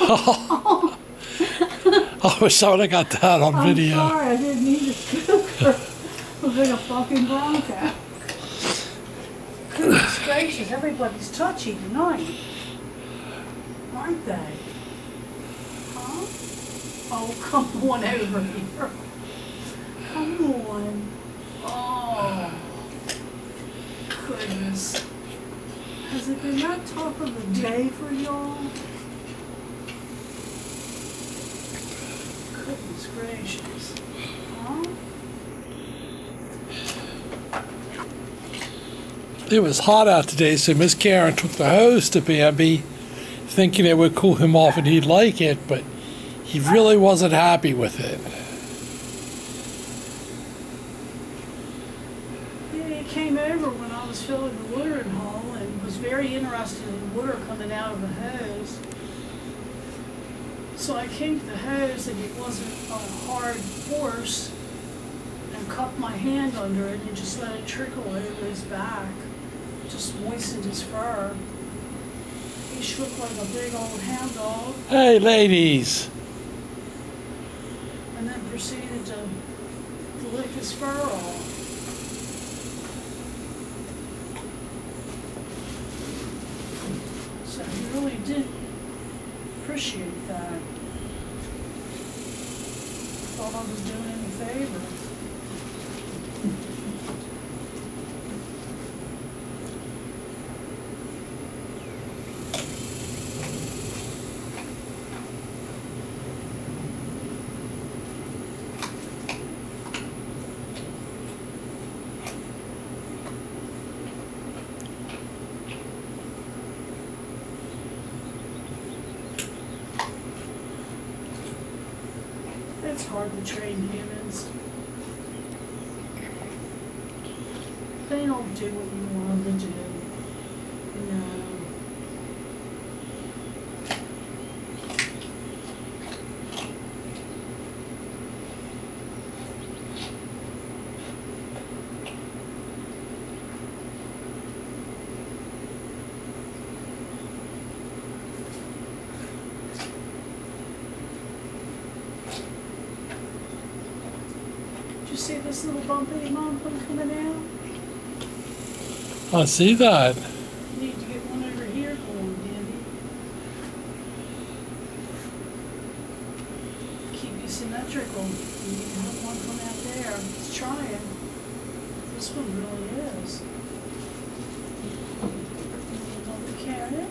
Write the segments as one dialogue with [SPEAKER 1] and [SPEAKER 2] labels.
[SPEAKER 1] I wish I would have got that on
[SPEAKER 2] I'm
[SPEAKER 1] video.
[SPEAKER 2] sorry, I didn't mean to spook her. It was like a fucking bronco. Goodness gracious, everybody's touchy tonight. Aren't they? Huh? Oh, come on over here. Come on. Oh. Goodness. Has it been that tough of a day for y'all? Goodness gracious. Huh?
[SPEAKER 1] It was hot out today, so Miss Karen took the hose to Bambi, thinking it would cool him off and he'd like it, but he really wasn't happy with it.
[SPEAKER 2] He came over when I was filling the watering hole and was very interested in water coming out of the hose. So I came to the hose and it wasn't a hard force and cupped my hand under it and just let it trickle over his back. Just moistened his fur. He shook like a big old hound dog
[SPEAKER 1] Hey, ladies!
[SPEAKER 2] and then proceeded to, to lick his fur off. So he really did appreciate that. Thought I was doing him a favor. It's hard to train humans. They don't do what you want them to do. You know. Did you see this little bumpy mom coming out?
[SPEAKER 1] I see that.
[SPEAKER 2] You need to get one over here going, Dandy. Keep you symmetrical. You need to have one come out there. It's trying. This one really is. The carrot?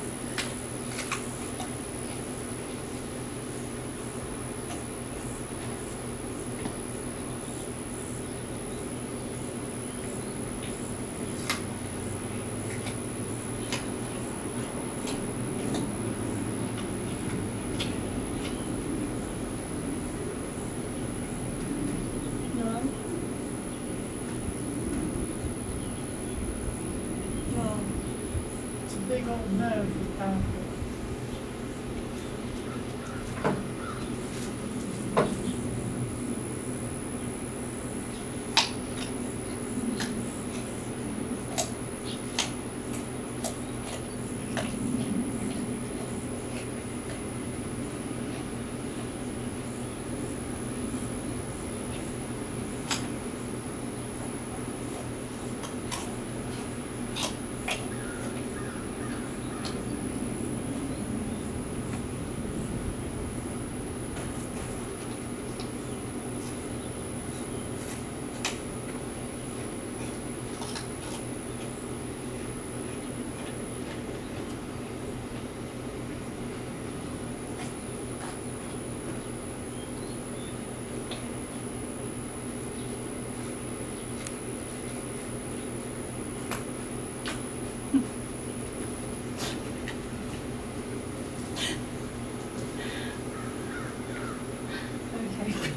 [SPEAKER 2] big old no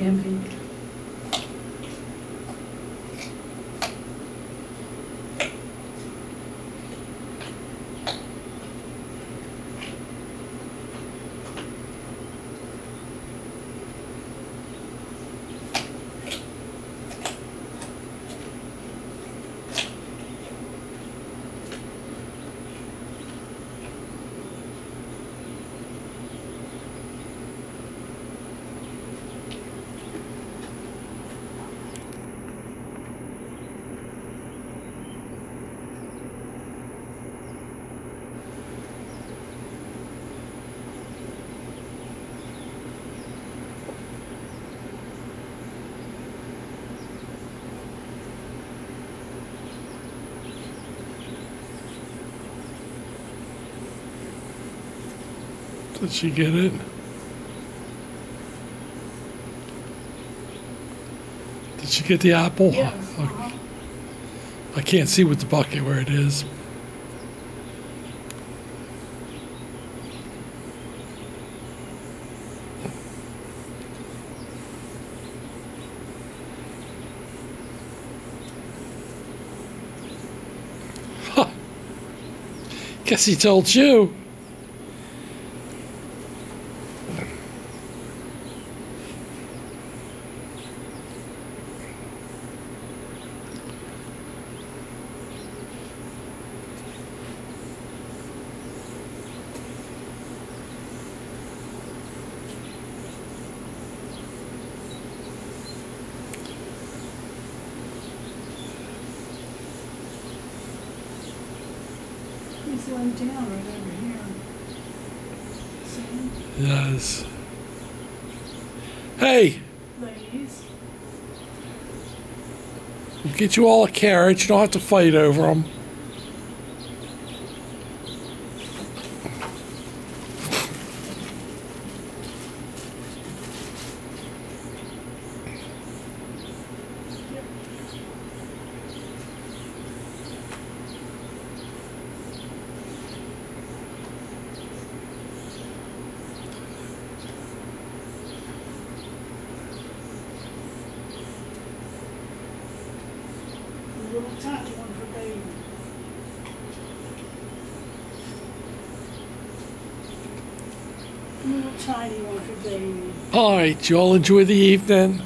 [SPEAKER 2] Bambi.
[SPEAKER 1] Did she get it? Did she get the apple?
[SPEAKER 2] Yes.
[SPEAKER 1] Okay. I can't see with the bucket where it is. Huh. Guess he told you.
[SPEAKER 2] He's laying down right over here. See?
[SPEAKER 1] Yes. Hey,
[SPEAKER 2] Ladies.
[SPEAKER 1] we'll get you all a carrot. You don't have to fight over them.
[SPEAKER 2] Little tiny one for baby. Little tiny one for baby.
[SPEAKER 1] All right, you all enjoy the evening.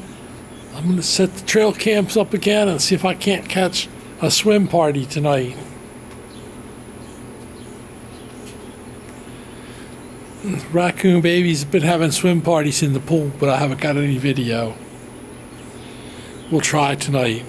[SPEAKER 1] I'm going to set the trail camps up again and see if I can't catch a swim party tonight. Raccoon Baby's been having swim parties in the pool, but I haven't got any video. We'll try tonight.